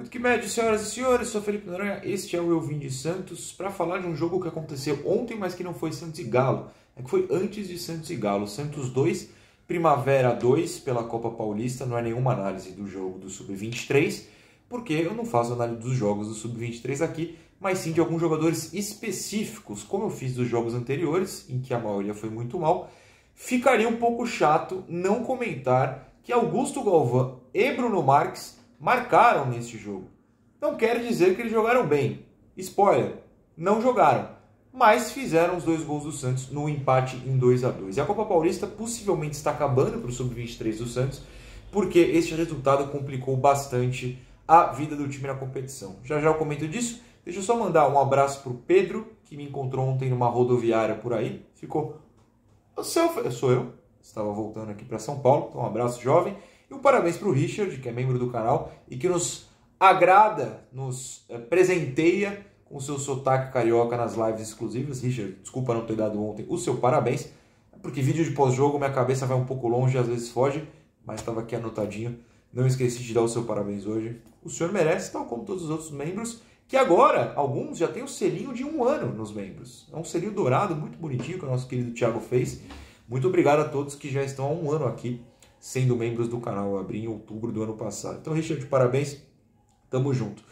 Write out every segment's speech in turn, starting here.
Muito que médio, senhoras e senhores, sou Felipe Noronha, este é o Eu Vim de Santos para falar de um jogo que aconteceu ontem, mas que não foi Santos e Galo, é que foi antes de Santos e Galo. Santos 2, Primavera 2 pela Copa Paulista, não é nenhuma análise do jogo do Sub-23, porque eu não faço análise dos jogos do Sub-23 aqui, mas sim de alguns jogadores específicos, como eu fiz dos jogos anteriores, em que a maioria foi muito mal. Ficaria um pouco chato não comentar que Augusto Galvão e Bruno Marques marcaram neste jogo. Não quer dizer que eles jogaram bem. Spoiler, não jogaram. Mas fizeram os dois gols do Santos no empate em 2 a 2 E a Copa Paulista possivelmente está acabando para o Sub-23 do Santos, porque este resultado complicou bastante a vida do time na competição. Já já eu comento disso. Deixa eu só mandar um abraço para o Pedro, que me encontrou ontem numa rodoviária por aí. Ficou. Seu, sou eu. Estava voltando aqui para São Paulo. Então, um abraço, jovem. E um parabéns para o Richard, que é membro do canal e que nos agrada, nos é, presenteia com o seu sotaque carioca nas lives exclusivas. Richard, desculpa não ter dado ontem o seu parabéns, porque vídeo de pós-jogo minha cabeça vai um pouco longe às vezes foge, mas estava aqui anotadinho. Não esqueci de dar o seu parabéns hoje. O senhor merece, tal como todos os outros membros, que agora, alguns já têm o selinho de um ano nos membros. É um selinho dourado, muito bonitinho, que o nosso querido Thiago fez. Muito obrigado a todos que já estão há um ano aqui sendo membros do canal. Eu abri em outubro do ano passado. Então, Richard, parabéns. Tamo junto.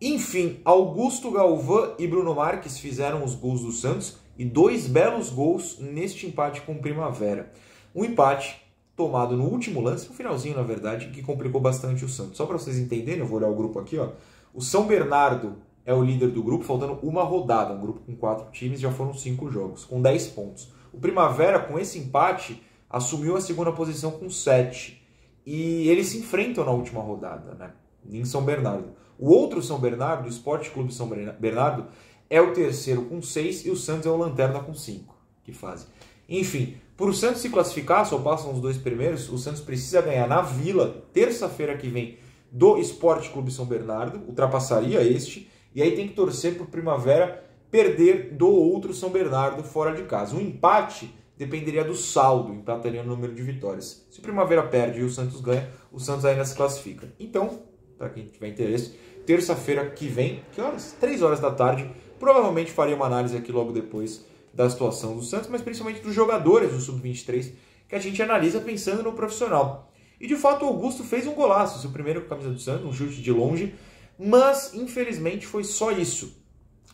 Enfim, Augusto Galvão e Bruno Marques fizeram os gols do Santos e dois belos gols neste empate com o Primavera. Um empate tomado no último lance, no finalzinho, na verdade, que complicou bastante o Santos. Só para vocês entenderem, eu vou olhar o grupo aqui, ó. O São Bernardo é o líder do grupo, faltando uma rodada. Um grupo com quatro times, já foram cinco jogos, com dez pontos. O Primavera, com esse empate, assumiu a segunda posição com 7. E eles se enfrentam na última rodada, né? Em São Bernardo. O outro São Bernardo, o Esporte Clube São Bernardo, é o terceiro com 6 e o Santos é o Lanterna com 5 que fazem. Enfim, para o Santos se classificar, só passam os dois primeiros, o Santos precisa ganhar na Vila, terça-feira que vem, do Esporte Clube São Bernardo, ultrapassaria este, e aí tem que torcer para o Primavera perder do outro São Bernardo fora de casa. Um empate dependeria do saldo, empataria no número de vitórias. Se o Primavera perde e o Santos ganha, o Santos ainda se classifica. Então, para quem tiver interesse, terça-feira que vem, que horas? 3 horas da tarde, provavelmente faria uma análise aqui logo depois da situação do Santos, mas principalmente dos jogadores do Sub-23, que a gente analisa pensando no profissional. E de fato o Augusto fez um golaço, seu primeiro com a camisa do Santos, um chute de longe, mas infelizmente foi só isso.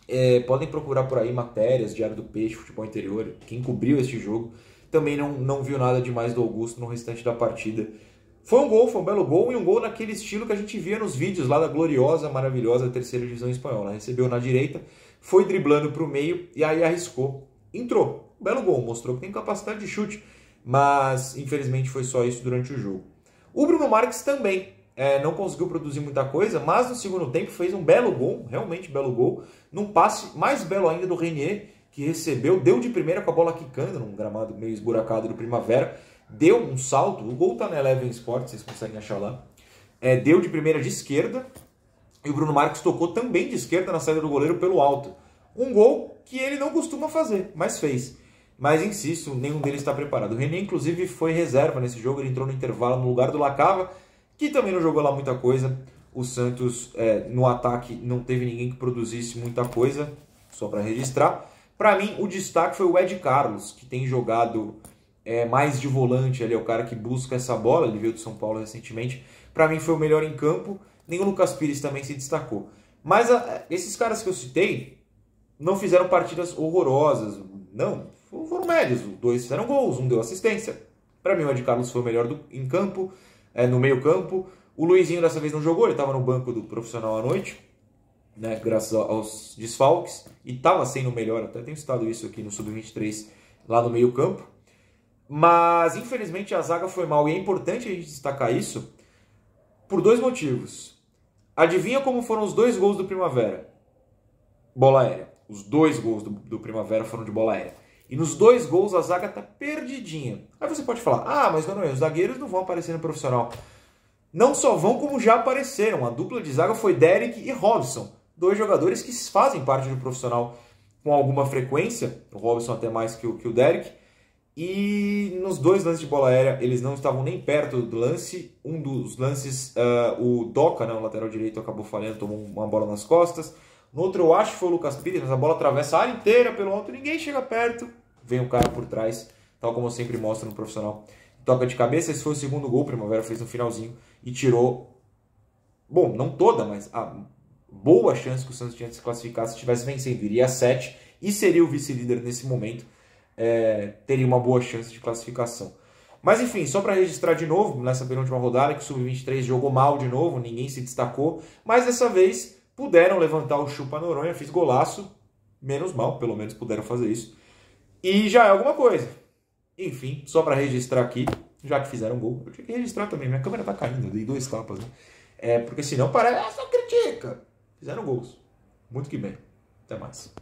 É, podem procurar por aí matérias, Diário do Peixe, Futebol Interior, quem cobriu este jogo. Também não, não viu nada demais do Augusto no restante da partida. Foi um gol, foi um belo gol e um gol naquele estilo que a gente via nos vídeos lá da gloriosa, maravilhosa terceira divisão espanhola. Recebeu na direita, foi driblando para o meio e aí arriscou. Entrou. Belo gol, mostrou que tem capacidade de chute, mas infelizmente foi só isso durante o jogo. O Bruno Marques também é, não conseguiu produzir muita coisa, mas no segundo tempo fez um belo gol, realmente belo gol, num passe mais belo ainda do Renier, que recebeu, deu de primeira com a bola quicando num gramado meio esburacado do Primavera, deu um salto, o gol tá na Eleven Sport, vocês conseguem achar lá, é, deu de primeira de esquerda, e o Bruno Marques tocou também de esquerda na saída do goleiro pelo alto. Um gol que ele não costuma fazer, mas fez. Mas insisto, nenhum deles está preparado. O René, inclusive, foi reserva nesse jogo, ele entrou no intervalo no lugar do Lacava, que também não jogou lá muita coisa. O Santos é, no ataque não teve ninguém que produzisse muita coisa, só para registrar. Para mim, o destaque foi o Ed Carlos, que tem jogado é, mais de volante, ele é o cara que busca essa bola, ele veio do São Paulo recentemente. Para mim foi o melhor em campo, nem o Lucas Pires também se destacou. Mas a, esses caras que eu citei não fizeram partidas horrorosas, não, foram médios. Dois fizeram gols, um deu assistência. Para mim, o Ed Carlos foi o melhor do, em campo é, no meio-campo. O Luizinho dessa vez não jogou, ele estava no banco do profissional à noite, né, graças aos desfalques, e estava sendo o melhor, até tenho citado isso aqui no Sub-23, lá no meio-campo. Mas infelizmente a zaga foi mal, e é importante a gente destacar isso por dois motivos. Adivinha como foram os dois gols do Primavera? Bola aérea. Os dois gols do, do Primavera foram de bola aérea. E nos dois gols a zaga tá perdidinha. Aí você pode falar, ah, mas não, não, os zagueiros não vão aparecer no profissional. Não só vão, como já apareceram. A dupla de zaga foi Derek e Robson. Dois jogadores que fazem parte do profissional com alguma frequência. O Robson até mais que o, que o Derek. E nos dois lances de bola aérea, eles não estavam nem perto do lance. Um dos lances, uh, o Doca, né, o lateral direito, acabou falhando, tomou uma bola nas costas. No outro, eu acho que foi o Lucas Pires, a bola atravessa a área inteira pelo alto, ninguém chega perto. Vem o cara por trás, tal como eu sempre mostro no profissional. Toca de cabeça, esse foi o segundo gol, Primavera fez no finalzinho e tirou, bom, não toda, mas a boa chance que o Santos tinha de se classificar se tivesse vencido. Iria a 7 e seria o vice-líder nesse momento é, teria uma boa chance de classificação. Mas enfim, só para registrar de novo, nessa penúltima rodada, que o Sub-23 jogou mal de novo, ninguém se destacou, mas dessa vez puderam levantar o Chupa Noronha, fiz golaço, menos mal, pelo menos puderam fazer isso. E já é alguma coisa. Enfim, só para registrar aqui, já que fizeram gol, eu tinha que registrar também, minha câmera tá caindo, eu dei dois tapas, né? É, porque senão parece, ah, só critica. Fizeram gols. Muito que bem. Até mais.